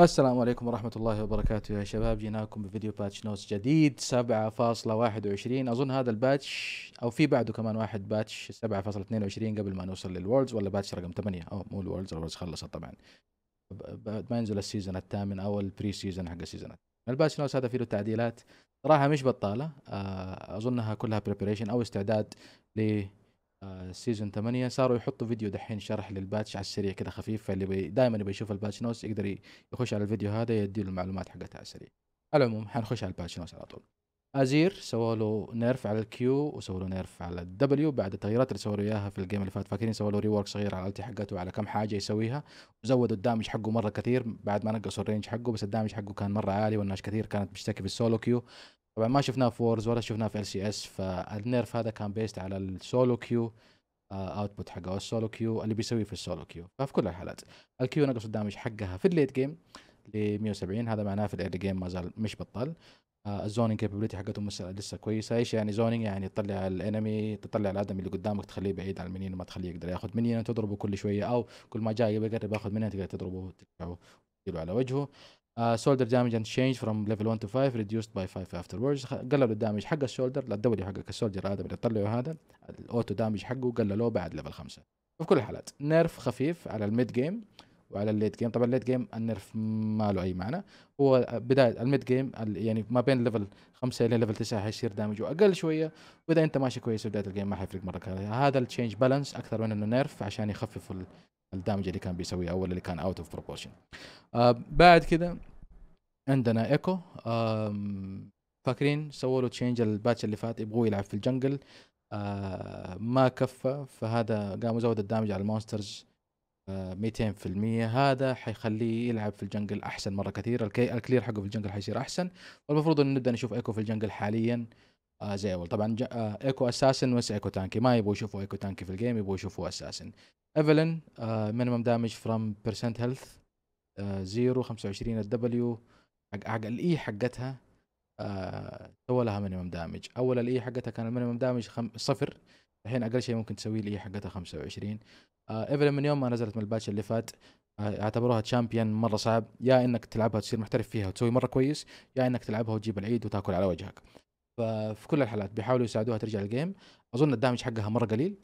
السلام عليكم ورحمة الله وبركاته يا شباب. جيناكم بفيديو patch notes جديد 7.21 أظن هذا ال patch أو في بعده كمان واحد patch 7.22 قبل ما نوصل لل Worlds ولا patch رقم 8 أو مو ال Worlds ال Worlds خلصت طبعا. بعد ما ينزل ال season الثامن أو ال preseason حق ال season ال patch notes هذا فيه له تعديلات صراحة مش بطالة. آه، أظنها كلها preparation أو استعداد ل season 8 صاروا يحطوا فيديو دحين شرح لل patch على السريع كذا خفيف فاللي بي دائما يبغى يشوف ال patch notes يقدر يخش على الفيديو هذا يدي له المعلومات حقتها على السريع. على العموم حنخش على ال patch notes على طول. أزير سووا له nerf على ال Q وسووا له nerf على ال W بعد التغييرات اللي سووا له إياها في ال game اللي فات فاكرين سووا له rework صغير على ال ulti حقته على كم حاجة يسويها وزودوا ال damage حقه مرة كثير بعد ما نقصوا ال range حقه بس ال damage حقه كان مرة عالي والناس كثير كانت بتشتكي في ال solo queue. طبعا ما شفناه في Worlds ولا شفناه في LCS فال nerf هذا كان based على ال solo queue. output حقه ال solo queue اللي بيسويه في ال solo queue ففي كل الحالات. ال Q نقص ال damage حقها في ال late game ل 170 هذا معناه في ال early game ما زال مش آه ال zoning capability حقته لسه كويسة. إيش يعني zoning يعني تطلع ال enemy تطلع ال enemy اللي قدامك تخليه بعيد عن ال minion وما تخليه يقدر ياخذ minion. تضربه كل شوية أو كل ما جاي يقرب ياخذ minion تقدر تضربه تدفعه على وجهه. soldier damage unchanged from level 1 to 5 reduced by 5 afterwards قللوا ال damage حق ال soldier الدولي حقك ال soldier هذا اللي طلعوا هذا. ال auto damage حقه قللوه بعد level 5 في كل الحالات nerf خفيف على ال mid game وعلى ال late game طبعا ال late game ال nerf ما له أي معنى. هو بداية ال mid game يعني ما بين level 5 إلى level 9 حيصير damage ه أقل شوية. وإذا أنت ماشي كويس بدايه ال game ما حيفرق مرة هذا ال change balance أكثر من إنه nerf عشان يخفف ال damage اللي كان بيسويه أول اللي كان out of proportion بعد كذا عندنا ايكو فاكرين سووا له change ال patch اللي فات يبغوه يلعب في ال jungle. آه ما كفى فهذا قاموا زود ال damage على ال monsters آه 200% هذا حيخليه يلعب في ال jungle أحسن مرة كثير. ال clear حقه في ال jungle حيصير أحسن. والمفروض إنه نبدأ نشوف ايكو في ال jungle حاليا. آه زي أول. طبعا آه إيكو assassin بس إيكو tanky. ما يبغوا يشوفوا إيكو tanky في ال game يبغوا يشوفوا assassin. إيفلين آه minimum damage from percent health zero 25 ال W حق حق ال E حقتها آه سوى لها minimum damage أول ال E حقتها كان ال minimum damage خم... صفر. الحين أقل شيء ممكن تسويه ال E حقتها 25 آه إيفلين من يوم ما نزلت من ال patch اللي فات آه اعتبروها champion مرة صعب. يا إنك تلعبها تصير محترف فيها وتسوي مرة كويس يا إنك تلعبها وتجيب العيد وتاكل على وجهك. ففي كل الحالات بيحاولوا يساعدوها ترجع ال game أظن ال damage حقها مرة قليل.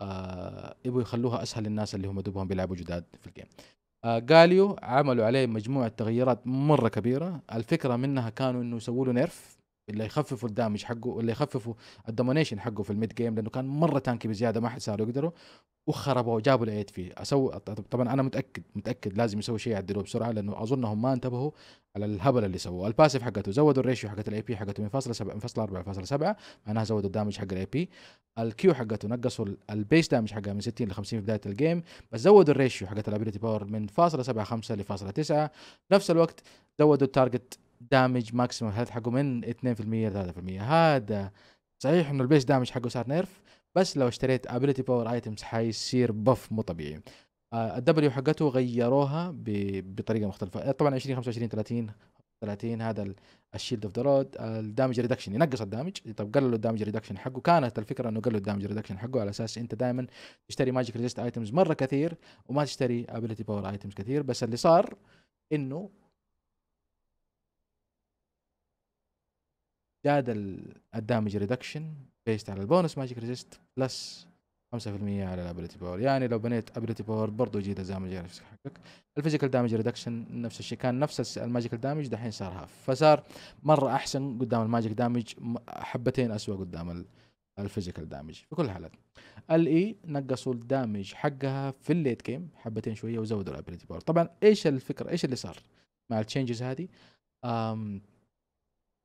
آه يبغوا يخلوها أسهل للناس اللي هم دوبهم بيلعبوا جداد في ال game آه جاليو عملوا عليه مجموعة تغييرات مرة كبيرة. الفكرة منها كانوا إنه يسووا له nerf اللي يخففوا ال damage حقه واللي يخففوا ال domination حقه في ال mid game لأنه كان مرة tanky بزيادة ما حد صاروا يقدروا وخربوا جابوا العيد فيه. أسوي طبعا أنا متأكد متأكد لازم يسوي شيء يعدلوه بسرعة لأنه اظنهم ما انتبهوا على الهبل اللي سووه. ال passive حقته زودوا ال ratio حقت ال AP حقته من فاصلة 7 من فاصلة 4.7 معناها زودوا ال damage حق ال AP ال Q حقته نقصوا ال base damage حقها من 60 ل 50 في بداية ال game بس زودوا ال ratio حقت ال ability power من فاصلة 7.5 لفاصلة 9 نفس الوقت زودوا ال target damage maximum health حقه من 2% ل 3% هذا صحيح إنه ال base damage حقه صار nerf بس لو اشتريت ability power items حيصير buff مو طبيعي. آه ال W حقته غيروها بطريقة مختلفة. طبعا 20 25 30 30 هذا ال Shield of Durand ال damage reduction ينقص ال damage. طب قللوا ال damage reduction حقه. كانت الفكرة إنه قللوا ال damage reduction حقه على أساس أنت دائما تشتري magic resist items مرة كثير وما تشتري ability power items كثير. بس اللي صار إنه زاد ال damage reduction based على ال bonus magic resist plus 5% على ال ability power يعني لو بنيت ability power برضه يجي ال damage حقك. ال physical damage reduction نفس الشيء كان نفس ال magical damage دحين صار half فصار مرة أحسن قدام ال magic damage حبتين اسوء قدام ال physical damage في كل الحالات ال E نقصوا ال damage حقها في ال late game حبتين شوية وزودوا ال ability power طبعا إيش الفكرة؟ إيش اللي صار مع ال changes هذه؟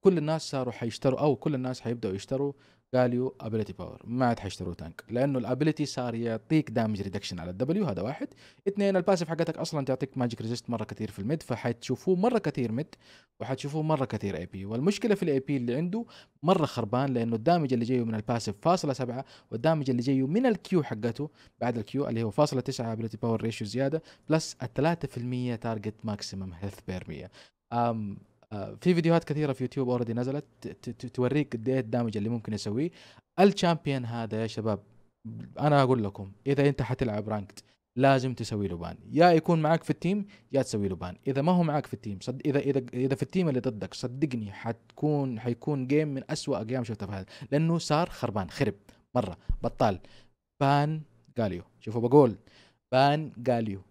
كل الناس صاروا حيشتروا أو كل الناس حيبدأوا يشتروا جاليو ability power ما عاد حيشتروا tank لأنه ال ability صار يعطيك damage reduction على ال W هذا واحد. اثنين ال passive حقتك أصلا تعطيك magic resist مرة كثير في ال mid فحتشوفوه مرة كثير mid وحتشوفوه مرة كثير AP والمشكلة في ال AP اللي عنده مرة خربان لأنه ال damage اللي جاية من ال passive فاصلة سبعة وال damage اللي جاية من ال Q حقته بعد ال Q اللي هو فاصلة تسعة ability power ratio زيادة plus ال 3% target maximum health per 100 آه، في فيديوهات كثيرة في يوتيوب already نزلت توريك قد إيه ال damage اللي ممكن يسويه. ال champion هذا يا شباب أنا أقول لكم إذا أنت حتلعب ranked لازم تسوي له ban يا يكون معك في ال team يا تسوي له ban إذا ما هو معك في ال team صد اذا اذا إذا في ال team اللي ضدك صدقني حتكون حيكون game من أسوأ أيام شفتها في هذا لأنه صار خربان خرب مرة. بطال ban جاليو شوفوا بقول ban جاليو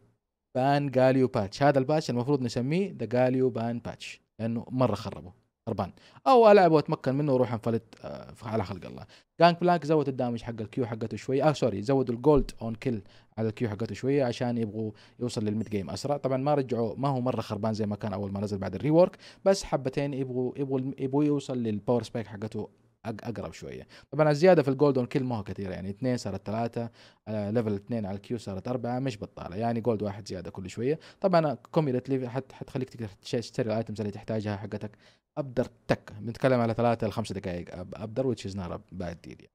ban جاليو patch هذا ال patch المفروض نسميه the جاليو ban patch لأنه مرة خربه خربان. أو ألعب وأتمكن منه وأروح أنفلت آه، على خلق الله. جانك بلانك زود ال damage حق ال Q حقته شوية آه sorry زودوا ال gold on kill على ال Q حقته شوية عشان يبغوا يوصل لل mid game أسرع. طبعا ما رجعوا ما هو مرة خربان زي ما كان أول ما نزل بعد ال rework بس حبتين يبغوا يبغوا يبغوا يوصل للباور سبيك حقته أقرب شوية. طبعا الزيادة في الجولد كل ما هو كثير يعني اثنين صارت ثلاثة آه ليفل اثنين على الكيو صارت أربعة مش بطالة يعني جولد واحد زيادة كل شوية. طبعا كوميوليتلي حت حتخليك تقدر تشتري الآيتمز اللي تحتاجها حقتك. أبدر تك بنتكلم على ثلاثة لخمسة دقائق أبدر وتش از نار باد ديل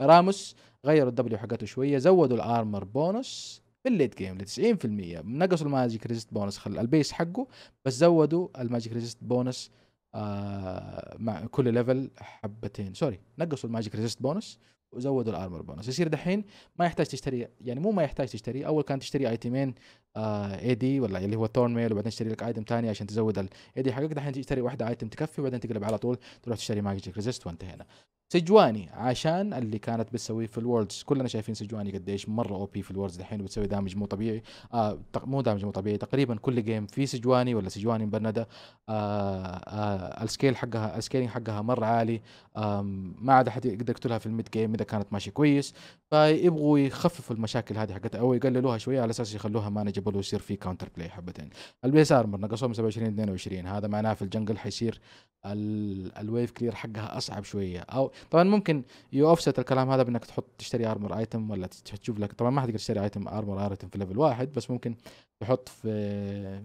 راموس غيروا الدبليو حقته شوية زودوا الأرمر بونص في الليت جيم ل 90% نقصوا ال magic resist bonus خل ال base حقه بس زودوا ال magic resist bonus آه مع كل level حبتين. sorry نقصوا ال magic resist bonus وزودوا ال armor bonus يصير دحين ما يحتاج تشتري يعني مو ما يحتاج تشتري. أول كان تشتري ايتمين AD ولا اللي هو Thornmail وبعدين تشتري لك item ثاني عشان تزود ال AD حقك. دحين تشتري واحدة item تكفي وبعدين تقلب على طول تروح تشتري magic resist وانتهينا. سجواني عشان اللي كانت بتسويه في ال Worlds. كلنا شايفين سجواني قديش مرة OP في ال Worlds الحين وبتسوي damage مو طبيعي. آه مو damage مو طبيعي تقريبا كل game في سجواني ولا سجواني مبنده آه آه ال scale حقها ال scaling حقها مرة عالي. آه ما عاد أحد يقدر يقتلها في ال mid game إذا كانت ماشي كويس. فيبغوا يخففوا المشاكل هذه حقتها أو يقللوها شوية على أساس يخلوها manageable ويصير في counter play حبتين. ال base armor نقصوه من 27 22 هذا معناه في ال jungle حيصير ال wave clear حقها أصعب شوية. أو طبعا ممكن you offset الكلام هذا بإنك تحط تشتري armor item ولا تشوف لك طبعا ما حتقدر تشتري item armor item في level واحد بس ممكن تحط في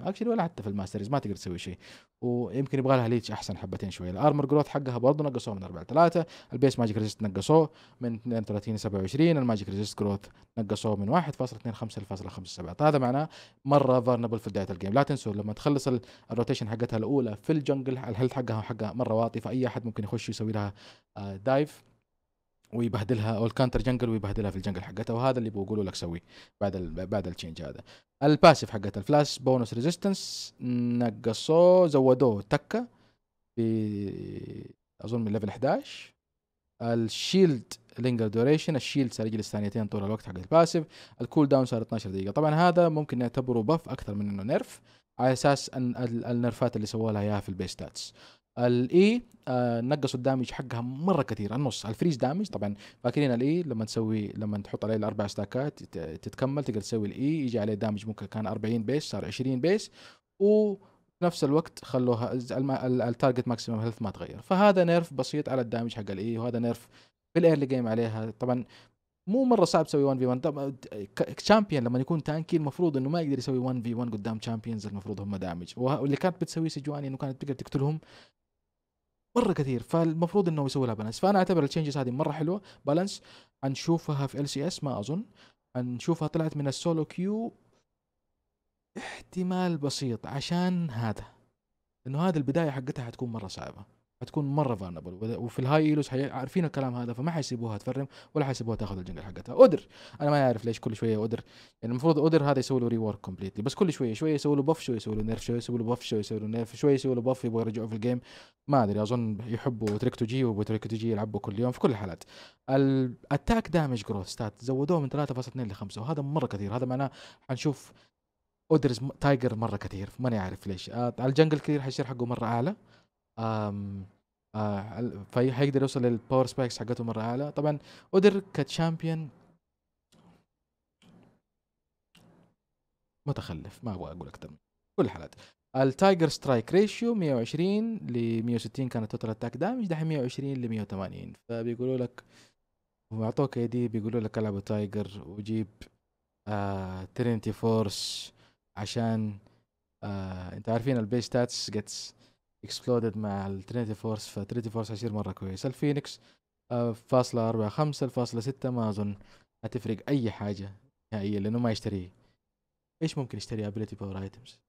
actually ولا حتى في ال masteries ما تقدر تسوي شيء. ويمكن يبغى لها leash أحسن حبتين شوية. ال armor growth حقها برضه نقصوه من 4 3 ال base magic resist نقصوه من 32 ل 27 ال magic resist growth نقصوه من 1.25 ل 5.7 هذا معناه مرة vulnerable في بداية ال game لا تنسوا لما تخلص ال rotation حقتها الأولى في ال jungle ال health حقها حقها مرة واطي فأي أحد ممكن يخش يسوي لها dive آه، ويبهدلها أو ال counter jungle ويبهدلها في ال jungle حقتها وهذا اللي بقولوا لك سويه بعد ال بعد ال change هذا. ال passive حقتها ال flat bonus resistance نقصوه زودوه تكة في أظن من level 11 ال shield linger duration ال shield صار يجلس ثانيتين طول الوقت حق ال passive ال cooldown صار 12 دقيقة. طبعا هذا ممكن نعتبره buff أكثر من إنه nerf على أساس أن النرفات اللي سووا لها إياها في ال base stats ال E آه نقصوا ال damage حقها مرة كثير النص ال freeze damage طبعا. فاكرين ال E لما تسوي لما تحط عليه الأربع ستاكات تتكمل تقدر تسوي ال E يجي عليه damage ممكن كان 40 base صار 20 base و نفس الوقت خلوها ال target maximum health ما تغير. فهذا nerf بسيط على ال damage حق ال E وهذا nerf في ال early game عليها. طبعا مو مرة صعب تسوي 1 في 1 champion لما يكون tanky المفروض إنه ما يقدر يسوي 1 في 1 قدام champions المفروض هم damage واللي كانت بتسوي سجواني انه كانت تقدر تقتلهم مرة كثير فالمفروض إنه يسوي لها balance فأنا أعتبر ال changes هذه مرة حلوة balance حنشوفها في ال LCS ما أظن. حنشوفها طلعت من ال solo queue احتمال بسيط عشان هذا انه هذا البداية حقتها حتكون مرة صعبة. حتكون مرة vulnerable وفي ال high elos عارفين الكلام هذا فما حيسيبوها تفرم ولا حيسيبوها تاخذ ال jungle حقتها. أودر! أنا ما أعرف ليش كل شوية أودر. يعني المفروض أودر هذا يسوي له rework completely بس كل شوية شوية يسوي له buff شوية يسوي له nerf شوية يسوي له buff شوية يسوي له nerf شوية يسوي له buff يبغى يرجعه في ال game ما أدري أظن يحبوا Trick2G و Trick2G يلعبوا كل يوم في كل الحالات. ال attack damage growth stat زودوه من 3.2 ل 5 وهذا مرة كثير. هذا معناه حنشوف Udyrs tiger مرة كثير. ماني عارف ليش. آه ال jungle clear حيصير حقه مرة أعلى. آم آه فحيقدر يوصل لل power spikes حقته مرة أعلى؟ طبعا اودر ك champion متخلف. ما أبغى أقول أكثر كل الحالات. ال tiger strike ratio 120 ل 160 كانت total attack damage دحين 120 ل 180 فبيقولوا لك واعطوك AD بيقولوا لك العب tiger وجيب آه Trinity Force عشان آه أنت عارفين ال base stats gets exploded مع ال Trinity Force ف Trinity Force حيصير مرة كويس. الفينيكس آه فاصلة أربعة خمسة الفاصلة ستة ما أظن هتفرق أي حاجة نهائيا لأنه ما يشتريه إيش ممكن يشتري ابيلتي باور ايتمز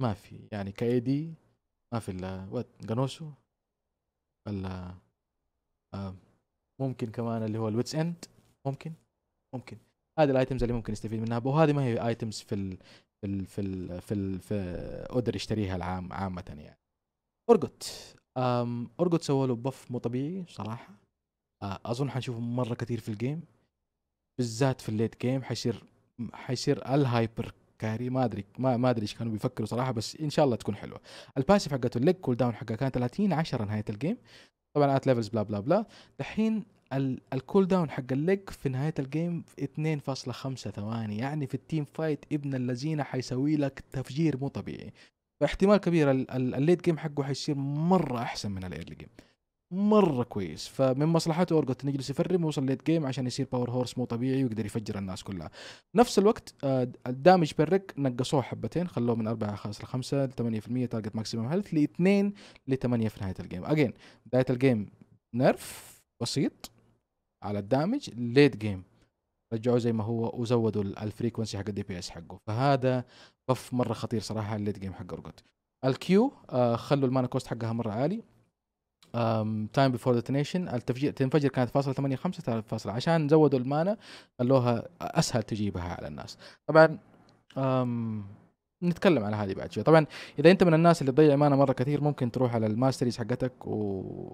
ما في. يعني كاي دي ما في إلا وات جانوسو ولا آه ممكن كمان اللي هو الويتس اند ممكن؟ ممكن. هذه الايتمز اللي ممكن يستفيد منها وهذه ما هي ايتمز في ال في ال في ال في, ال في اوردر يشتريها العام عامة يعني. اورجوت أم اورجوت سووا له بف مو طبيعي صراحة. أظن حنشوفه مرة كثير في ال game بالذات في ال late game حيصير حيصير ال hyper carry. ما أدري ما ما أدري إيش كانوا بيفكروا صراحة بس إن شاء الله تكون حلوة. ال passive حقته ال leg cooldown حقها كان 30 10 نهاية ال game طبعا at levels blah blah blah دحين ال cooldown حق ال leg في نهاية ال game 2.5 ثواني. يعني في ال team fight ابن الذين حيسوي لك تفجير مو طبيعي. فاحتمال كبير ال late game حقه حيصير مرة أحسن من ال early game مرة كويس. فمن مصلحته اورجوت يجلس يفرم ويوصل ليت جيم عشان يصير باور هورس مو طبيعي ويقدر يفجر الناس كلها. نفس الوقت آه، الدامج بيرك نقصوه حبتين خلوه من 4 خلاص ل 5 ل 8% تارجت ماكسيمم هيلث ل 2 ل 8 في نهاية الجيم اجين بدايه الجيم نرف بسيط على الدامج ليت جيم رجعوه زي ما هو وزودوا الفريكونسي حق الدي بي اس حقه. فهذا بف مرة خطير صراحة الليت جيم حق أورجوت. ال Q آه خلوا ال mana cost حقها مرة عالي. time before detonation التفجير تنفجر كانت فاصلة 8 5 فاصلة عشان زودوا ال mana خلوها أسهل تجيبها على الناس. طبعا نتكلم على هذه بعد شوي. طبعا إذا أنت من الناس اللي تضيع mana مرة كثير ممكن تروح على ال masteries حقتك و,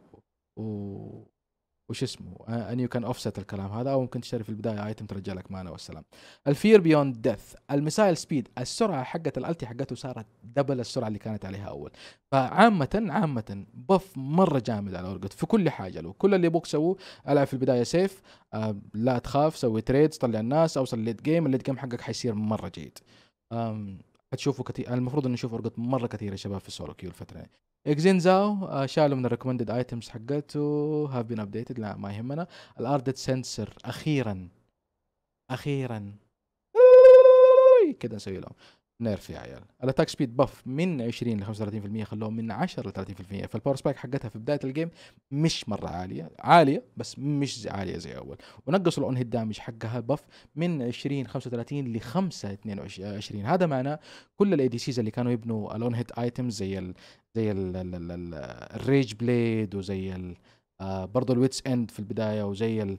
و... وش اسمه and you can offset الكلام هذا أو ممكن تشتري في البداية item ترجع لك mana والسلام. ال Fear Beyond Death ال missile speed السرعة حقت ال ulti حقته صارت double السرعة اللي كانت عليها أول. فعامة عامة buff مرة جامد على اورجوت في كل حاجة له. كل اللي يبوك سووه ألعب في البداية safe آه لا تخاف سوي trades طلع الناس اوصل late game ال late game حقك حيصير مرة جيد. حتشوفوا كثير المفروض إنه نشوف اورجوت مرة كثير يا شباب في ال solo queue الفترة Xin Zhao آه شالوا من ال recommended items حقته have been updated لا ما يهمنا. ال Ardent Censer أخيرا أخيرا. كذا نسوي لهم. nerf يا عيال. ال attack speed buff من 20 ل 35% خلوه من 10 ل 30% فال power spike حقتها في بداية ال game مش مرة عالية. عالية بس مش عالية زي أول. ونقصوا ال on-hit damage حقها buff من 20 35 ل 5 22 هذا معناه كل ال ADCs اللي كانوا يبنوا ال on-hit items زي ال زي ال Rageblade وزي ال آه برضه ال Wit's End في البداية وزي ال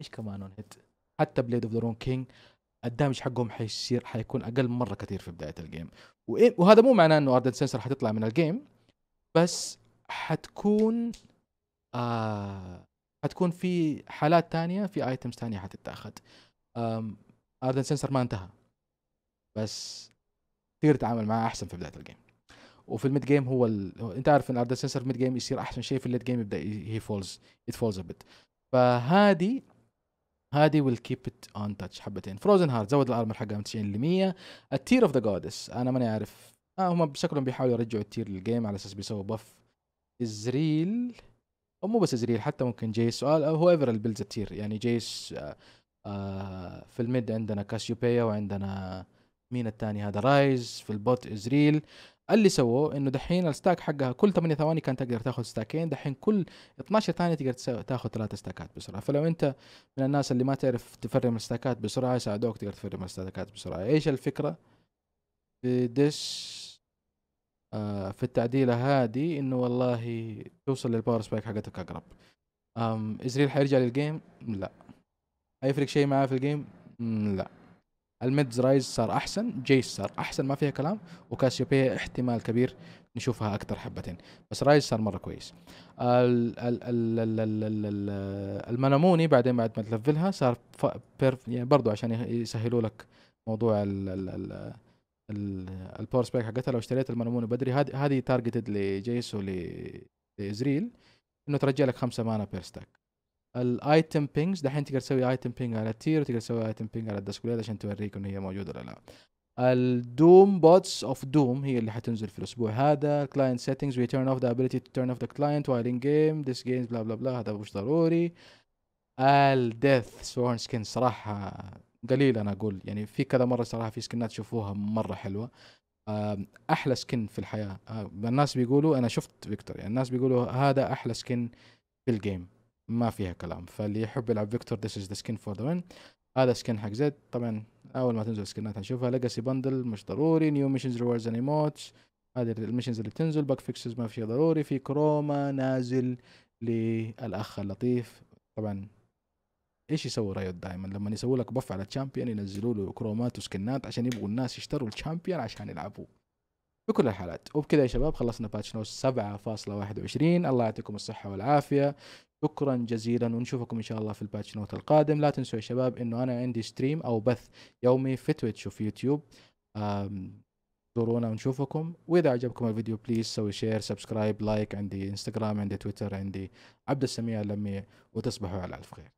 إيش كمان on-hit حتى Blade of the Ruined King ال damage حقهم حيصير حيكون أقل مرة كثير في بداية ال game وهذا مو معناه إنه Ardent Censer حتطلع من ال game بس حتكون آه حتكون في حالات تانية في items تانية حتتاخذ. Ardent Censer ما انتهى. بس تقدر تتعامل معاه أحسن في بداية ال game وفي ال mid game هو ال... أنت عارف إن Ardent Censer في ال mid game يصير أحسن شيء في ال late game يبدأ he falls it falls off هذه هذه will keep it on touch حبتين. Frozen Heart زود ال armor حقها من 90 ل 100 ال Tear of the Goddess أنا ماني عارف. آه هم بشكلهم بيحاولوا يرجعوا ال Tear لل game على أساس بيسووا buff إزريل أو مو بس إزريل حتى ممكن جيس so whoever builds ال Tear يعني جيس آه آه في ال mid عندنا كاسيوبيا وعندنا مين الثاني هذا رايز في ال bot إزريل. اللي سووه إنه دحين ال stack حقها كل 8 ثواني كانت تقدر تاخذ ستاكين دحين كل 12 ثانية تقدر تاخذ ثلاث stack ات بسرعة. فلو أنت من الناس اللي ما تعرف تفرم ال stack ات بسرعة يساعدوك تقدر تفرم ال stack ات بسرعة. إيش الفكرة؟ في دش آه في التعديله هذه إنه والله توصل لل power spike حقتك أقرب. إزريل حيرجع لل game لا. حيفرق شيء معاه في ال game لا. ال mids رايز صار احسن جيس صار احسن ما فيها كلام وكاسيوبيا احتمال كبير نشوفها أكثر حبتين بس رايز صار مره كويس ال ال ال ال ال ال ال Manamune بعدين بعد ما تلفلها صار يعني برضو عشان يسهلوا لك موضوع ال ال ال ال power spike حقتها لو اشتريت ال Manamune بدري هذه هذه targeted لجيس ولازريل انه ترجع لك خمسة mana per stack ال item pings دحين تقدر تسوي item ping على ال Tear وتقدر تسوي item ping على الدسكوليت عشان توريك إنه هي موجودة ولا لا. ال Doom Bots of Doom هي اللي حتنزل في الأسبوع. هذا client settings we turn off the ability to turn off the client while in game this games بلا بلا بلا هذا مش ضروري. ال Death Sworn skin صراحة قليل أنا أقول. يعني في كذا مرة صراحة في skin ات تشوفوها مرة حلوة. أحلى skin في الحياة. الناس بيقولوا أنا شفت فيكتور يعني الناس بيقولوا هذا أحلى skin في ال game ما فيها كلام. فاللي يحب يلعب فيكتور this is the skin for the win هذا skin حق زد طبعا أول ما تنزل skin ات هنشوفها. legacy bundle مش ضروري. new missions rewards and emotes هذه ال missions اللي تنزل. bug fixes ما فيها ضروري. في chroma نازل للأخ اللطيف. طبعا إيش يسوي Riot دائما لما يسووا لك buff على ال champion ينزلوا له chroma ات و skin ات عشان يبغوا الناس يشتروا ال champion عشان يلعبوه في كل الحالات. وبكذا يا شباب خلصنا patch notes 7.21 الله يعطيكم الصحة والعافية. شكرا جزيلا. ونشوفكم إن شاء الله في ال patch note القادم. لا تنسوا يا شباب إنه أنا عندي stream أو بث يومي في تويتش وفي يوتيوب زورونا ونشوفكم. وإذا عجبكم الفيديو please سوي share subscribe like عندي انستغرام عندي تويتر عندي عبد السميع اللمي وتصبحوا على الف خير.